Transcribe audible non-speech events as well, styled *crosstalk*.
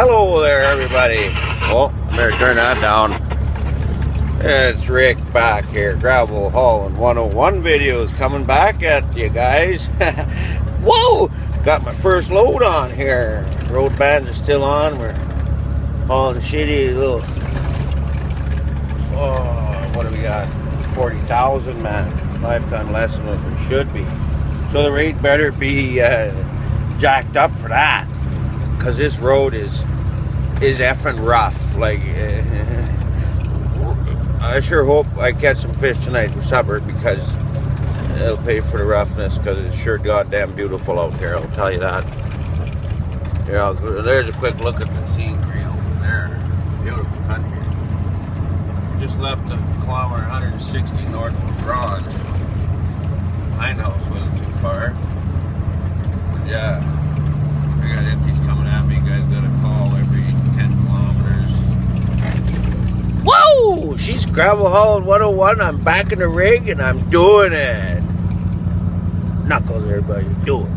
Hello there, everybody. Well, I better turn that down. It's Rick back here. Gravel Hauling 101 videos coming back at you guys. *laughs* Whoa! Got my first load on here. Road bands are still on. We're hauling shitty little. Oh, what do we got? 40,000, man. Lifetime less than what we should be. So the rate better be uh, jacked up for that. Because this road is is effing rough. Like, *laughs* I sure hope I catch some fish tonight for supper because it'll pay for the roughness because it's sure goddamn beautiful out there, I'll tell you that. Yeah, there's a quick look at the scenery over there. Beautiful country. Just left a kilometer 160 north of Broad. House wasn't too far. But yeah, I got empties coming at me. You guys got a call every 10 kilometers. Whoa! She's gravel hauling 101. I'm back in the rig and I'm doing it. Knuckles, everybody, do it.